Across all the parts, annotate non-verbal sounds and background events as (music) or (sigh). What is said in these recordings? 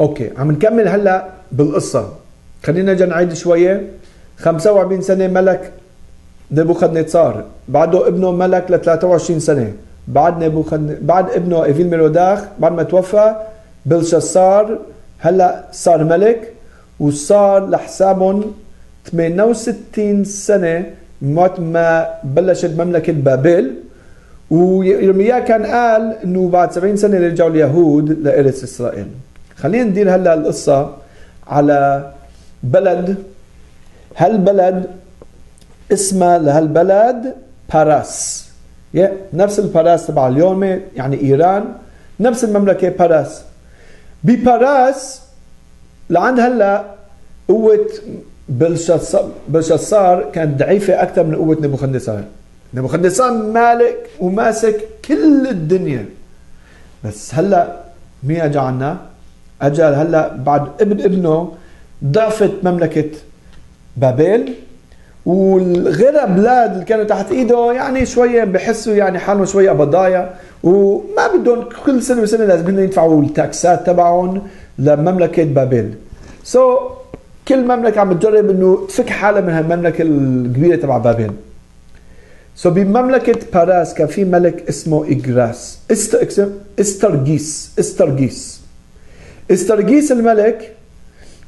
okay عم نكمل هلأ بالقصة. خلينا نرجع نعيد شوية. 45 سنة ملك نبوخذ نتصار بعده ابنه ملك ل 23 سنة. بعد نبوخذ بعد ابنه ايفيل ميروداخ بعد ما توفى بلشسار هلأ صار ملك وصار لحسابهم 68 سنة وقت ما بلشت مملكة بابل. ويرميا كان قال إنه بعد 70 سنة رجعوا اليهود لإرث إسرائيل. خلينا ندير هلا القصة على بلد. هالبلد اسمها لهالبلد باراس نفس الباراس تبع اليوم يعني إيران نفس المملكة باراس بباراس لعند هلا قوة بلشصار كانت ضعيفة أكثر من قوة نبوخذ نبوخذ مالك وماسك كل الدنيا. بس هلا مين اجى عنا؟ اجى هلأ بعد ابن ابنه ضعفت مملكة بابل والغير بلاد اللي كانوا تحت إيده يعني شوية بحسوا يعني حالهم شوية بضايا وما بدهم كل سنة وسنة لازم يدفعوا التاكسات تبعهم لمملكة بابل. سو so, كل مملكة عم تجرب إنه تفك حالها من هالمملكة الكبيرة تبع بابل. so so, بمملكة باراس كان في ملك اسمه إجراس استرجيس إسترجيس. استرجيس الملك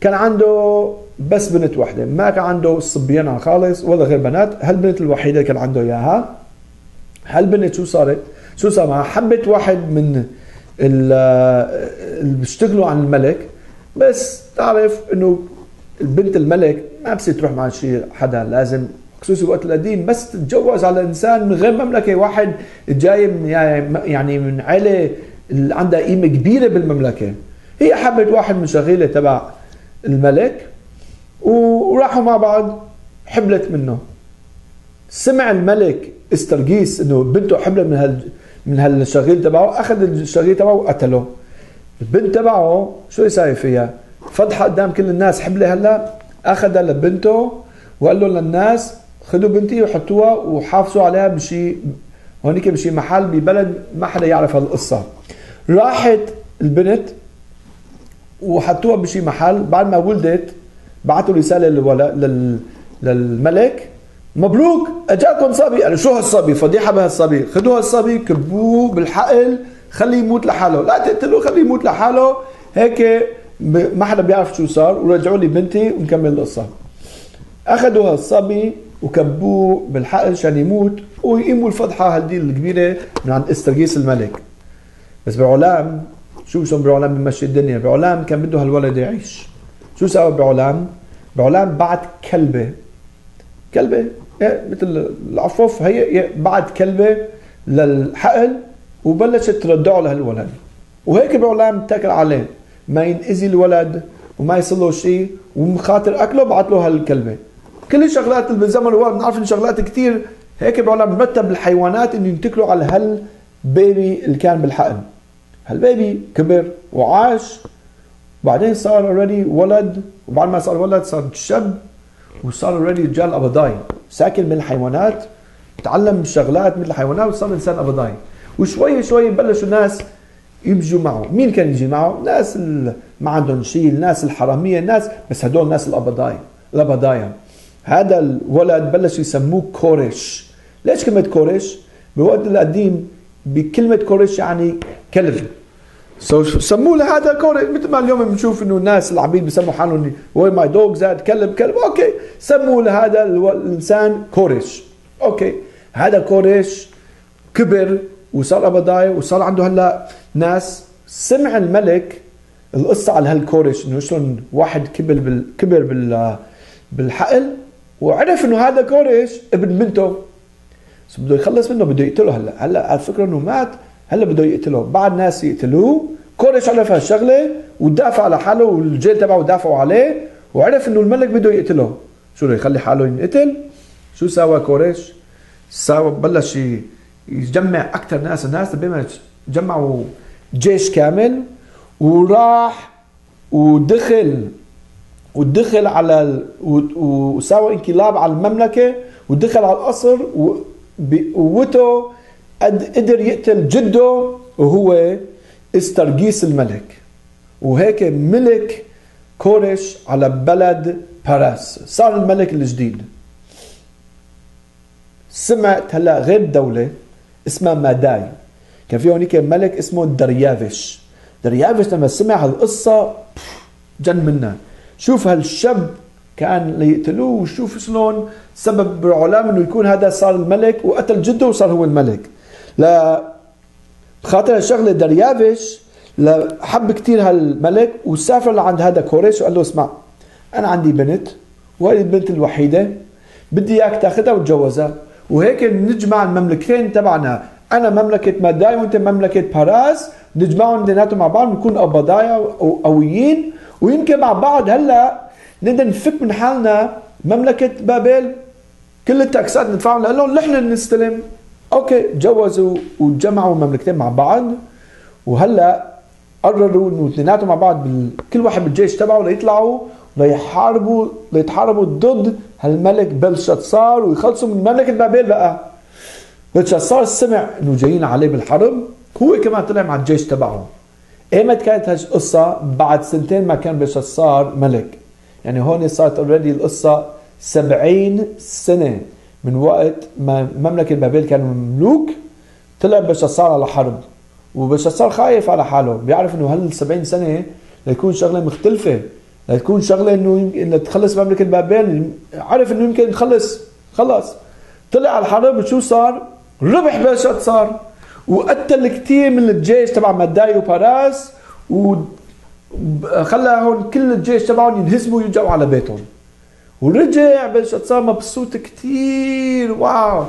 كان عنده بس بنت واحدة ما كان عنده صبيان خالص ولا غير بنات هالبنت الوحيدة كان عنده إياها. هالبنت شو صارت؟ شو صار معها؟ حبت واحد من اللي بيشتغلوا عن الملك بس تعرف إنه البنت الملك ما بصير تروح مع شيء حدا لازم خصوصي وقت القديم بس تتجوز على إنسان من غير مملكة واحد جاي من يعني من عائله عندها قيمة كبيرة بالمملكة. هي حبت واحد من شغيلة تبع الملك وراحوا مع بعض حبلت منه. سمع الملك استرجيس إنه بنته حبلت من هال من هالشغيل تبعه أخذ الشغيل تبعه وقتله. البنت تبعه شو يساوي فيها فضحها قدام كل الناس حبلة هلا أخذها لبنته وقال له للناس خذوا بنتي وحطوها وحافظوا عليها بشي هونيك بشي محل ببلد ما حدا يعرف هالقصة. راحت البنت وحطوها بشي محل. بعد ما ولدت بعثوا رسالة لل... للملك. مبروك! أجاكم صبي. قالوا شو هالصبي؟ فضيحة بهالصبي خذوا هالصبي كبوه بالحقل خليه يموت لحاله. لا تقتلوه خليه يموت لحاله. هيك ما حدا بيعرف شو صار. ورجعوا لي بنتي ونكمل القصة. اخذوا هالصبي وكبوه بالحقل عشان يموت. ويقيموا الفضحة هالدي الكبيرة من عند إسترجيس الملك. بس بعلام شو شو بعلام بمشي الدنيا؟ بعلام كان بده هالولد يعيش. شو سوى بعلام؟ بعلام بعت كلبة. كلبة مثل العفوف هي بعت كلبة للحقل وبلشت تردعه لهالولد. وهيك بعلام اتكل عليه. ما ينأذي الولد وما يصير له شيء ومخاطر أكله بعت له هالكلبة. كل الشغلات اللي بالزمن الوقت بنعرف إن شغلات كثير هيك بعلام مرتب الحيوانات إنه ينتقلوا على هال baby اللي كان بالحقل. هال baby كبر وعاش. بعدين صار already ولد وبعد ما صار ولد صار شاب وصار already رجال ابضاي ساكن من الحيوانات تعلم شغلات مثل الحيوانات وصار إنسان ابضاي وشوي شوي بلشوا ناس يجوا معه. مين كان يجي معه؟ ناس ما عندهم شيء الناس الحرامية الناس بس هدول ناس الابضاي الابضايا هذا الولد بلش يسموه كورش ليش كلمة كورش بالوقت القديم بكلمة كورش يعني كلب سو سموه لهذا كورش مثل ما اليوم بنشوف إنه الناس العبيد بسموا حالهم وين my dog زاد كلب كلب okay سموه لهذا الإنسان كورش okay هذا كورش كبر وصار أبداي وصار عنده هلا ناس. سمع الملك القصة على هالكورش إنه شلون واحد كبر بال كبر بال بالحقل وعرف إنه هذا كورش ابن بنته. بس بده يخلص منه بده يقتله هلأ. هلأ على فكرة إنه مات هلأ بده يقتله. بعد ناس يقتلوه كورش عرف هالشغله ودافع على حاله والجيل تبعه دافعوا عليه وعرف إنه الملك بده يقتله. شو بده يخلي حاله ينقتل؟ شو سوى كورش سوى بلش يجمع أكثر ناس الناس بما جمعوا جيش كامل وراح ودخل ودخل على وسوى انقلاب على المملكة ودخل على القصر وقوته قدر يقتل جده وهو استرجيس الملك. وهيك ملك كورش على بلد باراس صار الملك الجديد. سمعت هلا غير دولة اسمها ماداي. كان في هونيك ملك اسمه دريافش دريافش لما سمع هالقصة جن منا شوف هالشاب كان ليقتلوه وشوف شلون سبب العلام إنه يكون هذا صار الملك وقتل جده وصار هو الملك. لا خاطر الشغلة دريافش حب كثير هالملك وسافر لعند هذا كوريش وقال له اسمع أنا عندي بنت وهي البنت الوحيدة بدي إياك تأخذها وتجوزها. وهيك نجمع المملكتين تبعنا. أنا مملكة ماداي وأنت مملكة باراس نجمعهم اثنيناتهم مع بعض نكون قبضايا قويين ويمكن مع بعض هلأ نقدر نفك من حالنا مملكة بابل كل التاكسات ندفعهم لهم نحن نستلم. أوكي تجوزوا وجمعوا مملكتين مع بعض وهلأ قرروا إنه اثنيناتهم مع بعض كل واحد بالجيش تبعه ليطلعوا ليحاربوا ليتحاربوا ضد هالملك بلشتصار ويخلصوا من مملكة بابل بقى. بلشتصار سمع إنه جايين عليه بالحرب. هو كمان طلع مع الجيش تبعه إيمت كانت هالقصة؟ بعد سنتين ما كان بلشتصار ملك. يعني هون صارت اوريدي القصة سبعين سنة. من وقت ما مملكة بابل كانوا مملوك طلع بلشتصار على حرب وبلشتصار خايف على حاله. بيعرف إنه هال 70 سنة ليكون شغلة مختلفة لتكون شغلة إنه إنه تخلص مملكة بابل. عرف إنه يمكن يخلص خلص. طلع على الحرب شو صار؟ ربح بلشت صار وقتل كثير من الجيش تبع مداي وباراس وخلى هون كل الجيش تبعهم ينهزموا ويرجعوا على بيتهم. ورجع بلشت صار مبسوط كثير واو.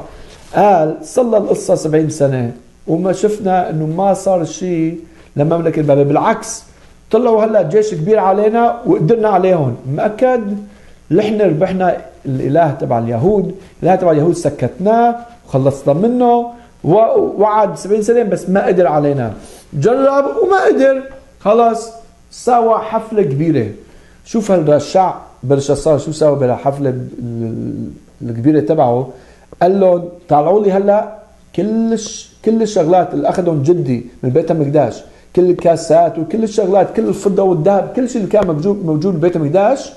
قال صلى القصة 70 سنة. وما شفنا إنه ما صار شيء لمملكة بابل بالعكس طلعوا هلأ جيش كبير علينا وقدرنا عليهم. مأكد نحن ربحنا الإله تبع اليهود. الإله تبع اليهود سكتناه وخلصنا منه ووعد 70 سنة بس ما قدر علينا. جرب وما قدر. خلاص سوى حفلة كبيرة. شوف هالرشع برشاسار شو سوى بالحفله الكبيرة تبعه. قال لهم طلعوا لي هلا كل كل الشغلات اللي أخذهم جدي من بيت المقداش. كل الكاسات وكل الشغلات كل الفضة والذهب كل شيء اللي كان موجود موجود ببيت المقداش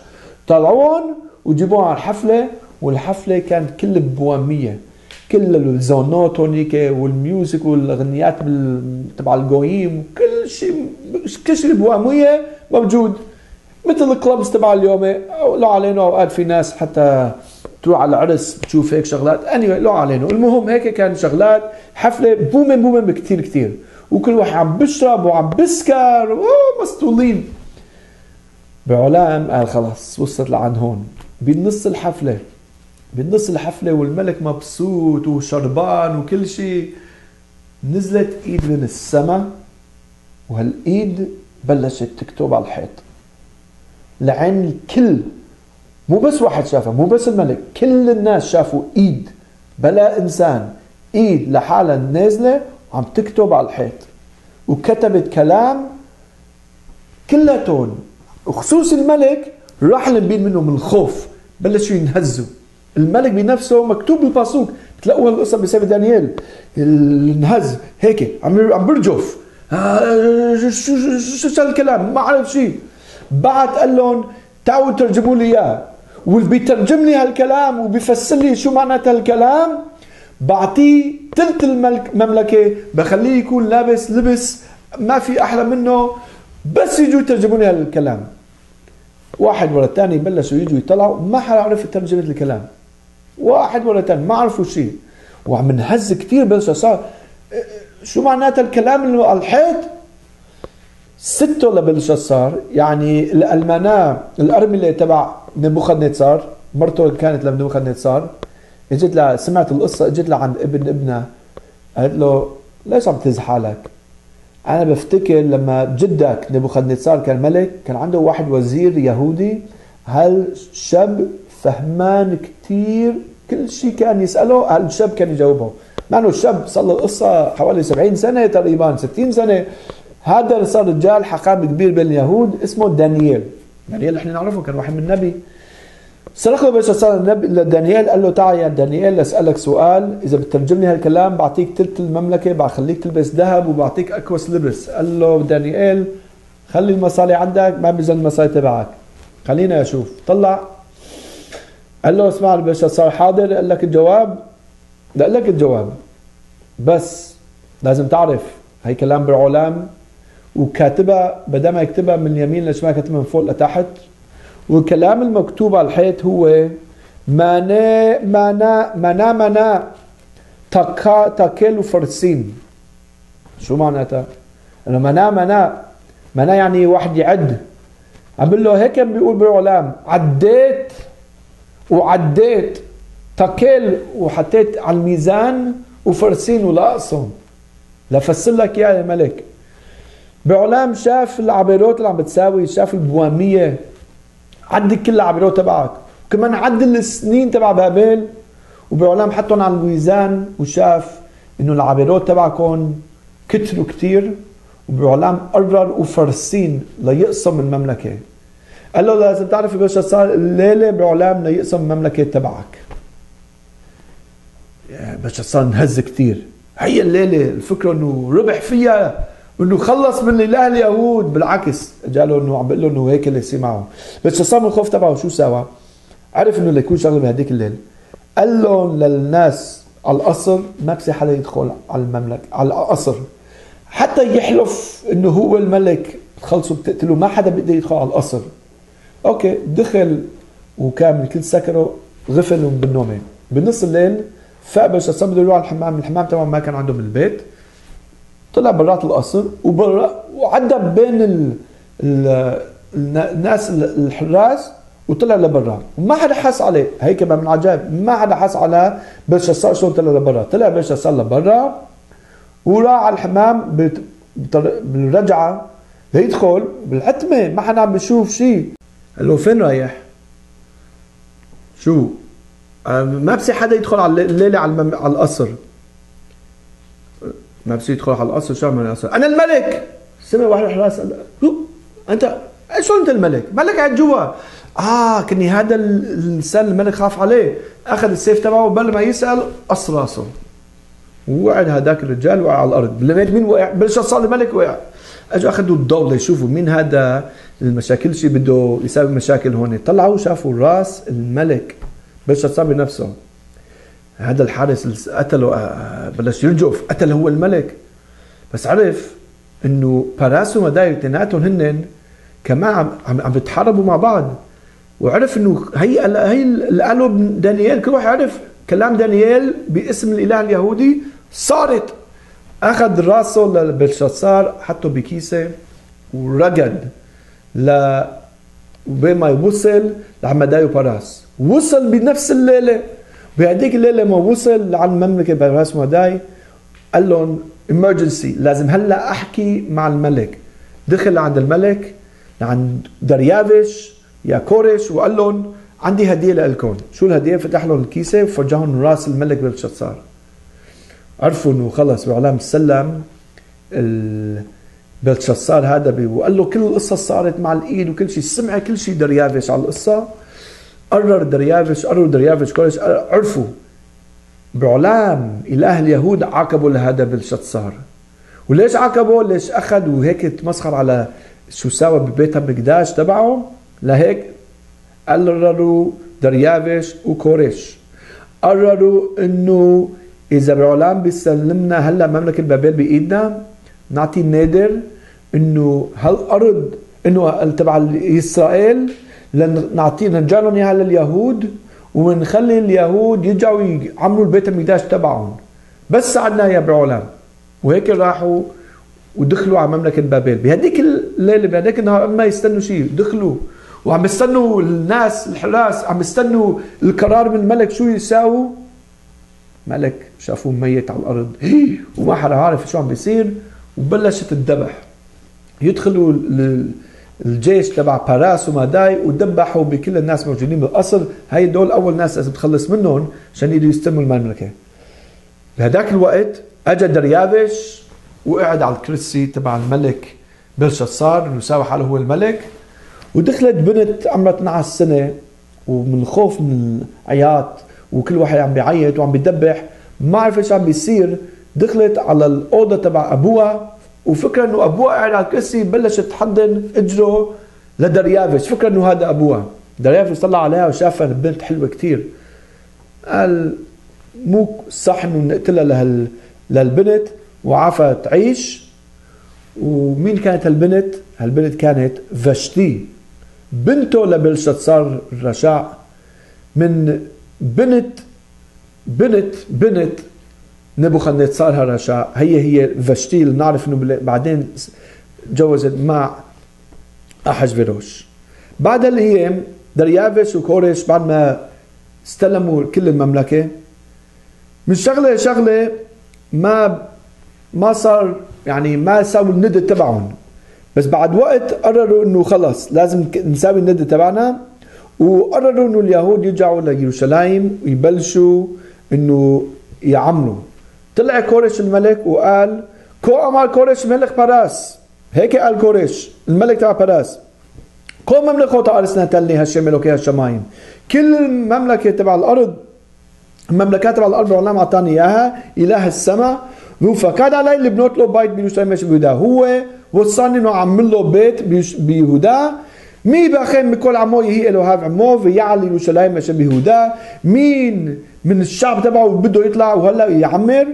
طلعوهم وجيبوهم على الحفلة. والحفلة كانت كل بوامية. كل الزونات هونيك والميوزك والأغنيات تبع الجويم وكل شيء كل شيء بوامية موجود. مثل الكلبز تبع اليوم. لو علينا أوقات في ناس حتى تروح على العرس بتشوف هيك شغلات. اني anyway لو علينا. المهم هيك كان شغلات. حفلة بومن بومن بكثير كثير وكل واحد عم بشرب وعم بسكر مسطولين بعلام قال خلاص وصلت لعند هون. بنص الحفلة. بنص الحفلة والملك مبسوط وشربان وكل شيء. نزلت إيد من السماء وهالإيد بلشت تكتب على الحيط. لعين الكل مو بس واحد شافها مو بس الملك كل الناس شافوا إيد. بلا إنسان إيد لحالها نازلة عم تكتب على الحيط. وكتبت كلام كلتهم وخصوص الملك راح لبين منه من الخوف بلشوا ينهزوا. الملك بنفسه مكتوب بالباسوك. بتلاقوها القصة بسفر دانيال انهز هيك عم عم برجف آه، شو شو الكلام ما عرف شيء بعد قال لهم تعالوا ترجموا لي إياه. واللي بيترجم لي هالكلام وبيفسر لي شو معنات هالكلام بعطيه ثلث المملكة بخليه يكون لابس لبس ما في أحلى منه بس يجوا يترجموا لي هالكلام. واحد ورا الثاني بلشوا يجوا يطلعوا ما حدا عرف ترجمة الكلام. واحد ورا الثاني ما عرفوا شيء وعم نهز كثير بلش صار شو معناتها الكلام الحيط ستة لبلشسار يعني الالماناه الأرملة تبع نبوخذ نتصار مرته كانت لنبوخذ نتصار إجت لها سمعت القصة إجت لها عند ابن ابنها قالت له ليش عم تهز حالك؟ أنا بفتكر لما جدك نبوخذ نتصار كان ملك كان عنده واحد وزير يهودي هالشاب فهمان كثير كل شيء كان يسأله هالشاب كان يجاوبه مع انه الشاب صار له القصة حوالي 70 سنة تقريبا 60 سنة. هذا صار رجال حقام كبير بين اليهود اسمه دانيال دانيال نحن نعرفه كان واحد من النبي. صرخ له بس النبي لدانيال قال له تعال يا دانيال أسألك سؤال. إذا بترجم لي هالكلام بعطيك ثلث المملكة بخليك تلبس ذهب وبعطيك اكوس لبس قال له دانيال خلي المصاري عندك ما بيزن المصاري تبعك. خلينا أشوف. طلع. قال له اسمع الباشا صار حاضر قال لك الجواب؟ قال لك الجواب. بس لازم تعرف هي كلام بالعلام وكاتبها بدل ما يكتبها من اليمين للشمال كاتبها من فوق لتحت. والكلام المكتوب على الحيط هو مانا مانا مانا مانا تكا تكل وفرسين. شو معناتها؟ إنه مانا مانا مانا يعني واحد يعد. عم له هيك بيقول بالعلام عديت وعديت تكل وحطيت على الميزان وفرسين اقسم لفسر لك يا ملك. بعلام شاف العبيروت اللي عم بتساوي شاف البوامية. عد كل العبيروت تبعك. وكمان عد السنين تبع بابل. وبعلام حطهم على الميزان وشاف إنه العبيروت تبعكم كتروا كتير. وبعلام قرر وفرسين ليقسم المملكة. قال له لازم تعرف يا باشا صار الليلة بعلام ليقسم المملكة تبعك. باشا صار انهز كثير هي الليلة الفكرة إنه ربح فيها إنه خلص من اله اليهود بالعكس جاله إنه عم بقول له إنه هيك اللي يصير معه بس صار من الخوف تبعه شو سوى؟ عرف إنه ليكون شغلة بهديك الليل. قال لهم للناس على القصر ما بصير حدا يدخل على المملكه على القصر. حتى يحلف إنه هو الملك. تخلصوا بتقتلوا ما حدا بيقدر يدخل على القصر. أوكي دخل وكان الكل سكروا غفل بالنومة. بنص الليل فاق بده يروح الحمام الحمام تبعه ما كان عنده بالبيت طلع برات القصر وبرا وعدى بين ال ال الناس الحراس وطلع لبرا. وما حدا حس عليه. هيك من العجائب ما حدا حس على بلشسار شلون طلع لبرا. طلع بلشسار لبرا وراح على الحمام بالرجعة. يدخل بالعتمة. ما حدا عم بيشوف شيء قال له فين رايح؟ شو؟ ما بصير حدا يدخل على الليلة على, المم... على القصر. ما بصير يدخل على القصر؟ شو من القصر؟ أنا الملك. سمع واحد حراس انت شو؟ أنت الملك؟ ملك قاعد جوا. آه كني هذا الإنسان الملك خاف عليه أخذ السيف تبعه وبل ما يسأل قص راسه. ووقع هذاك الرجال وقع على الأرض. بالبيت مين وقع؟ بلش صار الملك وقع. أجوا أخذوا الضوء ليشوفوا مين هذا. المشاكل شيء بده يساوي مشاكل هون. طلعوا شافوا راس الملك بلش صار بنفسه. هذا الحارس قتله آه، بلش يرجف قتل هو الملك. بس عرف إنه باراس ومداير اثنيناتهم هن كمان عم عم بيتحاربوا مع بعض. وعرف إنه هي هي اللي قالوا دانيال كل واحد عرف كلام دانيال باسم الإله اليهودي صارت. أخذ راسه لبلشاصار حطه بكيسة ورقد. وبين ما يوصل لعمدايو باراس وصل بنفس الليلة. بهديك الليلة ما وصل على المملكه باراس مداي قال لهم emergency لازم هلأ أحكي مع الملك. دخل عند الملك لعند دريافش يا كورش وقال لهم عندي هدية لكم شو الهدية؟ فتح لهم الكيسة وفرجاهم رأس الملك بلشاصار عرفوا إنه خلص بعلام السلم بلشاصار هذا وقال له كل القصة صارت مع الإيد وكل شيء سمع كل شيء دريافش على القصة. قرر دريافش قرروا دريافش كورش عرفوا بعلام إله اليهود عاقبوا لهذا بلشاصار وليش عاقبوا؟ ليش أخذ وهيك تمسخر على شو ساوى ببيت المقداش تبعه لهيك قرروا دريافش وكوريش. قرروا إنه إذا بعلام بيسلمنا هلا مملكة بابل بإيدنا نعطي النادر إنه هالارض إنه تبع إسرائيل نعطيه نرجع لهم اياها لليهود ونخلي اليهود يرجعوا يعملوا البيت المقداش تبعهم. بس ساعدنا يا بعلام وهيك راحوا ودخلوا على مملكة بابل. بهديك الليلة بهديك النهار ما يستنوا شيء. دخلوا. وعم يستنوا الناس الحراس عم يستنوا القرار من الملك شو يساووا؟ ملك شافوه ميت على الأرض. وما حدا عارف شو عم بيصير. وبلشت الذبح. يدخلوا الجيش تبع باراس وماداي ودبحوا بكل الناس موجودين بالقصر هاي دول أول ناس لازم تخلص منهم عشان يقدروا يستلموا المملكة. بهداك الوقت اجى دريافش وقعد على الكرسي تبع الملك بلشسار إنه يساوي حاله هو الملك. ودخلت بنت عمرها 12 سنة ومن الخوف من العياط وكل واحد عم بيعيط وعم بيدبح. ما عرف إيش عم بيصير. دخلت على الأوضة تبع أبوها. وفكر إنه ابوها قاعد على الكرسي بلشت تحضن إجره لدريافش. فكر إنه هذا أبوها. دريافش طلع عليها وشافها البنت حلوة كثير قال مو صح إنه نقتلها لهال للبنت وعافى تعيش. ومين كانت هالبنت؟ هالبنت كانت فشتي. بنته لبلشتصار الرشاع من بنت بنت بنت نبوخذ صار رشاع هي هي فشتي اللي نعرف إنه بعدين تجوزت مع احشفيروش بعد الأيام دريافش وكورش بعد ما استلموا كل المملكة من شغلة شغله ما ما صار يعني ما ساووا الند تبعهم. بس بعد وقت قرروا إنه خلص لازم نساوي الند تبعنا وقرروا إنه اليهود يرجعوا ليروشلايم ويبلشوا إنه يعمروا طلع كورش الملك وقال כה אמר כורש מלך פרס هيك قال كورش الملك تبع باراس כל ממלכות הארץ נתן לי השם אלוקי השמים كل مملكة تبع الأرض المملكات تبع الأرض والله أعطاني إياها إله السماء והוא פקד עלי לבנות לו בית בירושלים אשר ביהודה هو وصلني انه اعمل له بيت ביהודה מי בכם מכל עמו יהי אלוהיו עמו ויעל לירושלים אשר ביהודה مين من الشعب تبعه بده يطلع وهلا يعمر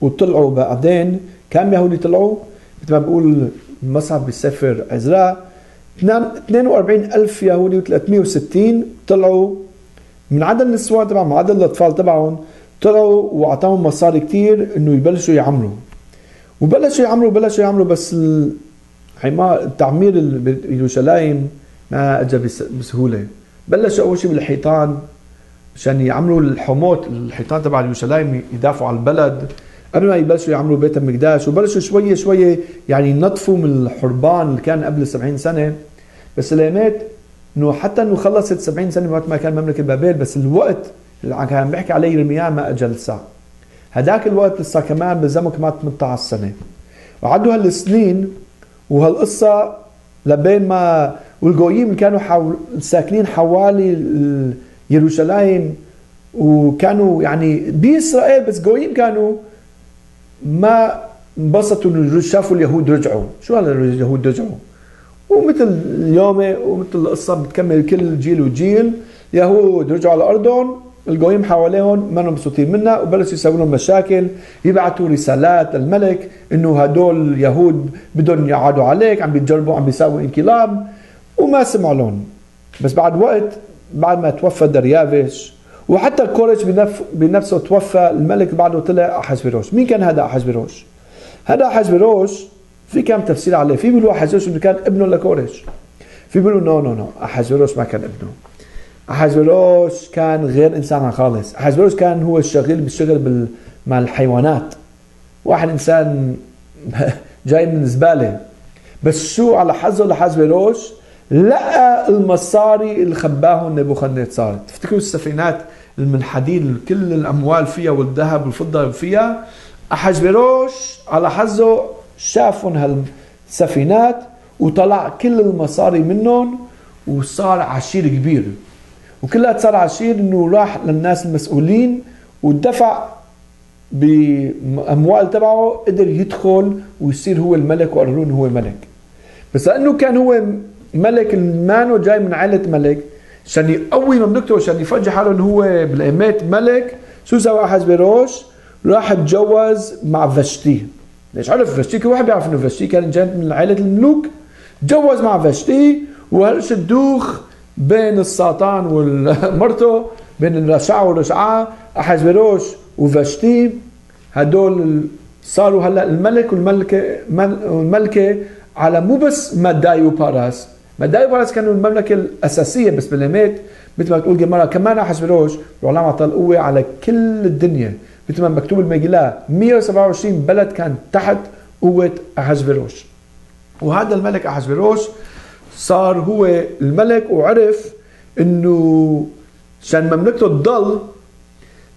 وطلعوا بعدين كم يهودي طلعوا مثل ما بقول المصحف بسفر عزراء 42 ألف يهودي و360 طلعوا من عدد النسوان تبعهم عدد الأطفال تبعهم طلعوا وأعطاهم مصاري كثير إنه يبلشوا يعمروا. وبلشوا يعمروا بلشوا يعمروا بس حما تعمير يروشلايم ما اجى بسهولة. بلشوا أول شيء بالحيطان عشان يعملوا الحموت الحيطان تبع يروشلايم يدافعوا عن البلد. قبل ما يبلشوا يعملوا بيت المقداش وبلشوا شوية شوية يعني ينظفوا من الحربان اللي كان قبل 70 سنة. بس لقيت إنه حتى إنه خلصت 70 سنة وقت ما كان مملكة بابل بس الوقت اللي كان بيحكي عليه يرمياه ما اجى لسه هداك الوقت لسه كمان بزمه كمان 18 سنة. وعدوا هالسنين وهالقصة لبين ما والجويين كانوا حول ساكنين حوالي يروشلايم وكانوا يعني بإسرائيل بس جويين كانوا ما انبسطوا شافوا اليهود رجعوا. شو هلا اليهود رجعوا؟ ومثل اليوم ومثل القصة بتكمل كل جيل وجيل. يهود رجعوا على أرضهم القويم حواليهم ما مبسوطين منها وبلشوا يسووا لهم مشاكل. يبعثوا رسالات للملك إنه هدول اليهود بدهم يقعدوا عليك عم بيتجربوا عم بيساووا انقلاب. وما سمع لهم. بس بعد وقت بعد ما توفى دريافش وحتى كورش بنف بنفسه توفى الملك بعده طلع احشبروش مين كان هذا احشبروش هذا احشبروش في كم تفسير عليه؟ في بيقولوا احشبروش كان ابنه لكورش في بيقولوا no no no احشبروش ما كان ابنه. أحشبروش كان غير إنسان خالص. أحشبروش كان هو الشغيل بيشتغل بال... مع الحيوانات. واحد إنسان (laughs) جاي من زبالة. بس شو على حظه لحشبروش لقى المصاري اللي خباهم نبوخذ نصار تفتكروا السفينات من حديد كل الأموال فيها والذهب والفضة فيها؟ أحشبروش على حظه شافهم هالسفينات وطلع كل المصاري منهم وصار عشير كبير. وكلها صار عشير إنه راح للناس المسؤولين ودفع بأموال تبعه قدر يدخل ويصير هو الملك وقرروا هو ملك بس لأنه كان هو ملك مانو جاي من عائلة ملك. عشان يقوي مملكته عشان يفرجي حاله إنه هو بالايمات ملك. شو سوى؟ حزبروش راح تجوز مع فشتي ليش؟ عرف فشتي كل واحد بيعرف إنه فشتي كان جاي من عائلة الملوك. تجوز مع فشتي وهرش الدوخ بين الساطان ومرته بين الرشعة والرشعة. أحزبروش وفشتي هدول صاروا هلأ الملك والملكة والملكة على مو بس مدايو باراس. مدايو باراس كانوا المملكة الأساسية بس بالميت مثل ما تقول جمرة كمان أحزبروش العلماء القوة على كل الدنيا. مثل ما مكتوب المجلة 127 بلد كان تحت قوة أحزبروش. وهذا الملك أحزبروش صار هو الملك وعرف إنه عشان مملكته تضل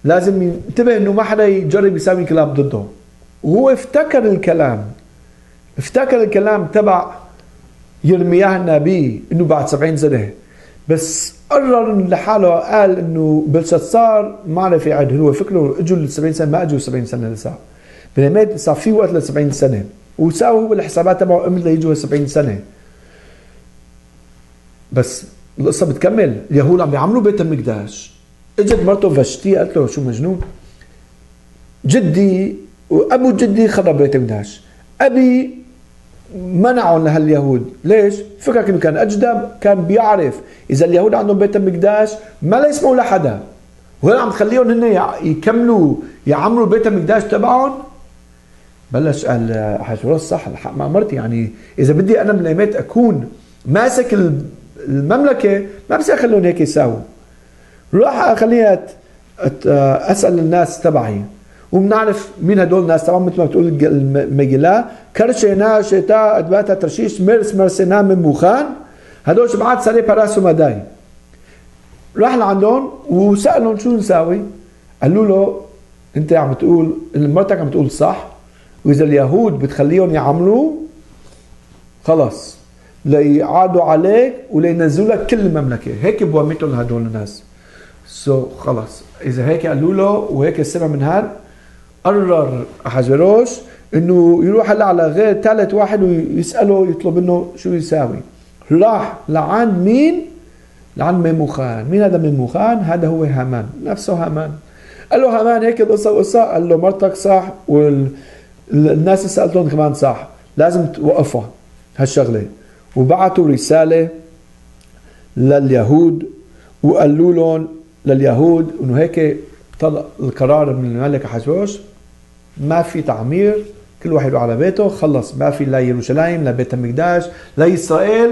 لازم ينتبه إنه ما حدا يجرب يساوي كلام ضده. وهو افتكر الكلام. افتكر الكلام تبع يرمياه النبي إنه بعد سبعين سنة. بس قرر لحاله قال إنه بلشتصار ما عرف يعد. هو فكره إجوا ال 70 سنة ما إجوا 70 سنة لسه بالميت صار في وقت ل 70 سنة. وساوي هو الحسابات تبعه إمتى ليجوا 70 سنة. بس القصة بتكمل. اليهود عم بيعملوا بيت المقداش إجت مرته فشتي قالت له شو مجنون؟ جدي وأبو جدي خرب بيت المقداش أبي منعهم لهاليهود ليش؟ فكرك إنه كان أجدم كان بيعرف. إذا اليهود عندهم بيت المقداش ما لا يسمعوا لحدا وهنا عم تخليهم هن يكملوا يعمروا بيت المقداش تبعهم؟ بلش قال حجروس صح الحق مع مرتي يعني إذا بدي أنا من الايمات أكون ماسك المملكة ما بصير أخليهم هيك يساووا. راح اخليها أسأل الناس تبعي. وبنعرف مين هدول الناس طبعا مثل ما بتقول المجلة كرشينا شتا أدباتا ترشيش مرس مرسنا من موخان. هدول شبعات سالي براس ومداي راح لعندهم وسألهم شو نساوي؟ قالوا له أنت عم تقول مرتك عم تقول صح. وإذا اليهود بتخليهم يعملوا خلص. ليعادوا عليك ولينزلوا لك كل المملكة. هيك بوامتهم هدول الناس. سو so, خلص. إذا هيك قالوا له وهيك سمع من هاد قرر حجروش إنه يروح هلأ على غير ثالث واحد ويسأله يطلب منه شو يساوي. راح لعند مين؟ لعند ميموخان مين هذا ميموخان هذا هو هامان نفسه هامان. قال له هامان هيك القصة وقصة. قال له مرتك صح والناس اللي سألتهم كمان صح لازم توقفها هالشغلة. وبعثوا رسالة لليهود وقالوا لهم لليهود إنه هيك طلع القرار من الملك حجوش ما في تعمير كل واحد على بيته خلص. ما في لا يروشلايم لا بيت المقداش لا إسرائيل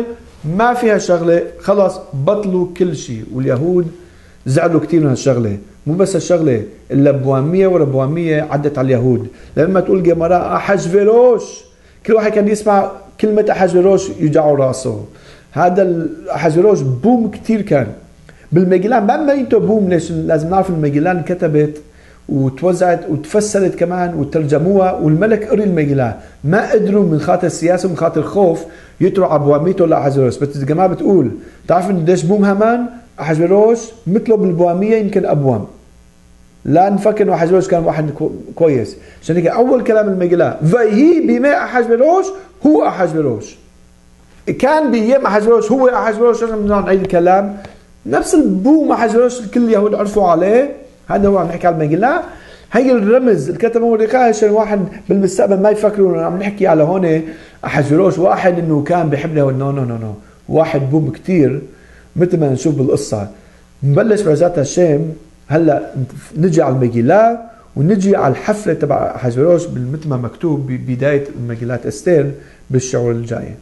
ما فيها شغلة. خلص بطلوا كل شيء. واليهود زعلوا كثير من هالشغلة. مو بس بواميه ورا بواميه عدت على اليهود. لما تقول جمرة احشفروش كل واحد كان يسمع كلمة احشفروش يجعوا راسه. هذا احشفروش بوم كثير كان. بالميجلان ما ميتو بوم ليش؟ لازم نعرف الميجلان كتبت وتوزعت وتفسرت كمان وترجموها والملك قري الميجلان ما قدروا من خاطر السياسة ومن خاطر الخوف يتروا عبواميته لاحزروس بس الجماعه بتقول تعرف قديش بوم همان؟ احزروس مثله بالبوامية يمكن ابوام لا نفكر إنه احزروس كان واحد كويس. عشان هيك؟ أول كلام الميجلان فيهي بما احزروس هو احزروس كان بايام احزروس هو احزروس عشان نعيد الكلام؟ نفس البوم احزروس الكل اليهود عرفوا عليه. هذا هو عم نحكي على المجلة هي الرمز اللي كتبه مردخاي عشان واحد بالمستقبل ما يفكروا. عم نحكي على هون أحزروش. واحد إنه كان بيحب نو نو نو نو واحد بوم كثير مثل ما نشوف بالقصة. نبلش بعزات الشام هلأ نجي على المجلة ونجي على الحفلة تبع حزروش مثل ما مكتوب ببدايه مجلات إستير بالشعور الجايه